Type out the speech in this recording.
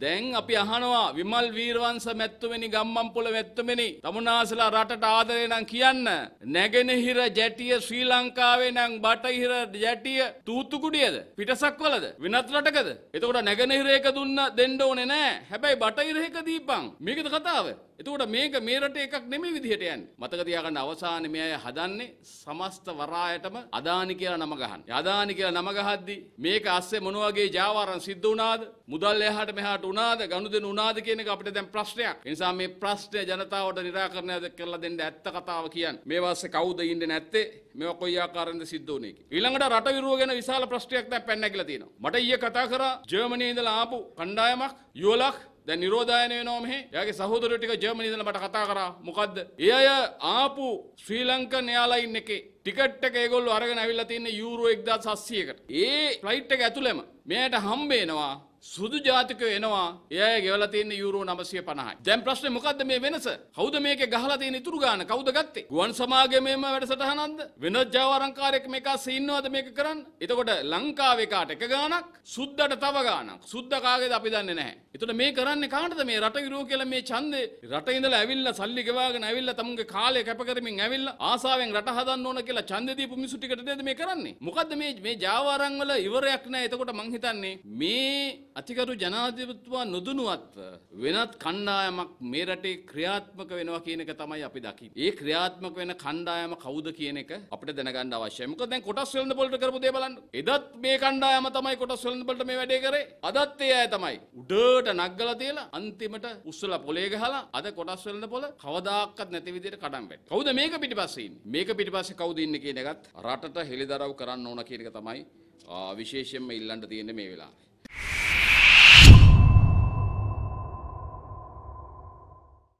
දැන් අපි අහනවා විමල් වීරවංශ මැත්තුමනි ගම්මන්පොළ මැත්තුමනි තමුන්නාසලා රටට ආදරේ නම් කියන්න. නැගෙනහිර ජැටිය ශ්‍රී ලංකාවේ නම් බටහිර ජැටිය තූතුකුඩියද? පිටසක් වලද? වෙනත් රටකද? එතකොට නැගෙනහිර එක දුන්න දෙන්න ඕනේ නෑ. හැබැයි බටහිර එක දීපන්. මේකද කතාව? එතකොට මේක මේ රටේ එකක් නෙමෙයි විදිහට යන්නේ. මතක තියාගන්න අවසානයේ මේ අය හදන්නේ සමස්ත වරායටම අදානි කියලා නම ගහන්න. අදානි කියලා නම ගහද්දි මේක අස්සේ මොන වගේ ජාවාරම් සිද්ධ වුණාද? මුදල් එහාට මෙහාට වුණාද? ගනුදෙනු වුණාද කියන එක අපිට දැන් ප්‍රශ්නයක්. ඒ නිසා මේ ප්‍රශ්නය ජනතාවට निराකරණය කරලා දෙන්න ඇත්ත කතාව කියන්න. මේ වාස්සේ කවුද ඉන්නේ නැත්තේ? මේවා කොයි ආකාරයෙන්ද සිද්ධ වුනේ කියලා. ඊළඟට රට විරුව ගැන විශාල ප්‍රශ්නයක් දැන් පැන නැගිලා තියෙනවා. මට ඊයේ කතා කරා ජර්මනියේ ඉඳලා ආපු කණ්ඩායමක් යුවලක් දැන් නිරෝධායන වෙනවා මෙහි. එයාගේ සහෝදරයෝ ටික ජර්මනියේ ඉඳලා මට කතා කරා. මොකද්ද? ඒ අය ආපු ශ්‍රී ලංකන් එයාලයින් එකේ ටිකට් එක ඒගොල්ලෝ අරගෙන ඇවිල්ලා තින්නේ යූරෝ 1700කට. ඒ ෆ්ලයිට් එක ඇතුළෙම මෙයාට හම්බ වෙනවා සුදු ජාතිකයෝ එනවා ඒ අය ගෙවලා තියෙන්නේ යූරෝ 950යි. දැන් ප්‍රශ්නේ මොකද්ද මේ වෙනස? කවුද මේකේ ගහලා තියෙන ඉතුරු ගාන? කවුද ගත්තේ? ගුවන් සමාගමේම වැඩසටහනක්ද? වෙනත් ජාවාරම්කාරයෙක් මේක අස්සේ ඉන්නවද මේක කරන්න? එතකොට ලංකාවේ කාට එක ගානක්, සුද්දට තව ගානක්. සුද්ද කාගේද අපි දන්නේ නැහැ. එතකොට මේ කරන්නේ කාටද මේ රට විරෝ කියලා මේ ඡන්දේ රට ඉඳලා ඇවිල්ලා සල්ලි ගෙවාගෙන ඇවිල්ලා තමුන්ගේ කාලය කැප කරමින් ඇවිල්ලා ආසාවෙන් රට හදන්න ඕන කියලා ඡන්දේ දීපු මිනිස්සු ටිකට නේද මේ කරන්නේ? මොකද්ද මේ මේ ජාවාරම් වල ඉවරයක් නැහැ. එතකොට මං හිතන්නේ මේ අතිකරු ජනාධිපතිතුමා නොදුනුවත්ව වෙනත් කණ්ඩායමක් මේ රටේ ක්‍රියාත්මක වෙනවා කියන එක තමයි අපි දකින්නේ. ඒ ක්‍රියාත්මක වෙන කණ්ඩායම කවුද කියන එක අපිට දැනගන්න අවශ්‍යයි. මොකද දැන් කොටස් වෙළඳ පොළට කරපු දේ බලන්න. එදත් මේ කණ්ඩායම තමයි කොටස් වෙළඳ පොළට මේ වැඩේ කරේ. අදත් ඒ අය තමයි. උඩට නග්ගලා තියලා අන්තිමට උස්සලා පොලේ ගහලා අද කොටස් වෙළඳ පොළ කවදාකවත් නැති විදිහට කඩම් වැටේ. කවුද මේක පිටිපස්සේ ඉන්නේ? මේක පිටිපස්සේ කවුද ඉන්නේ කියන එකත් රටට හෙළිදරව් කරන්න ඕන කියන එක තමයි ආ, විශේෂයෙන්ම ඉල්ලන්න තියෙන්නේ මේ වෙලාවේ.